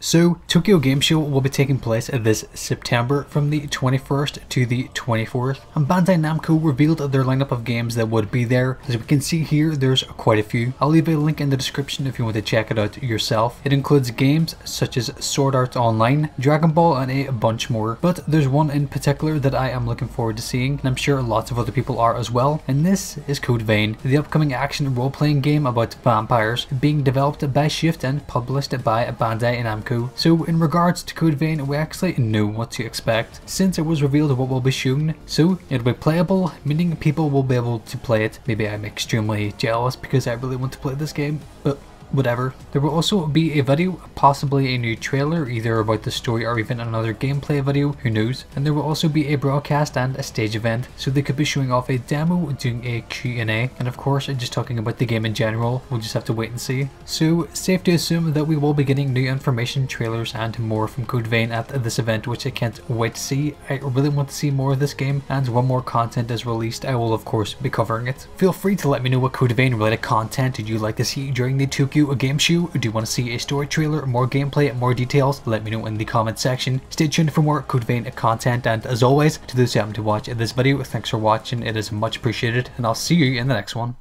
So, Tokyo Game Show will be taking place this September from the 21st to the 24th, and Bandai Namco revealed their lineup of games that would be there. As we can see here, there's quite a few. I'll leave a link in the description if you want to check it out yourself. It includes games such as Sword Art Online, Dragon Ball, and a bunch more. But there's one in particular that I am looking forward to seeing, and I'm sure lots of other people are as well, and this is Code Vein, the upcoming action role-playing game about vampires, being developed by Shift and published by Bandai Namco so in regards to Code Vein, we actually know what to expect, since it was revealed what will be shown. So it'll be playable, meaning people will be able to play it. Maybe I'm extremely jealous because I really want to play this game, but whatever. There will also be a video, possibly a new trailer, either about the story or even another gameplay video, who knows. And there will also be a broadcast and a stage event, so they could be showing off a demo, doing a Q&A, and of course just talking about the game in general, we'll just have to wait and see. So safe to assume that we will be getting new information, trailers and more from Code Vein at this event, which I can't wait to see. I really want to see more of this game, and when more content is released, I will of course be covering it. Feel free to let me know what Code Vein related content you'd like to see during the Tokyo game show? Do you want to see a story trailer, more gameplay, and more details? Let me know in the comment section. Stay tuned for more Code Vein content and as always, to those who happen to watch this video, thanks for watching, it is much appreciated and I'll see you in the next one.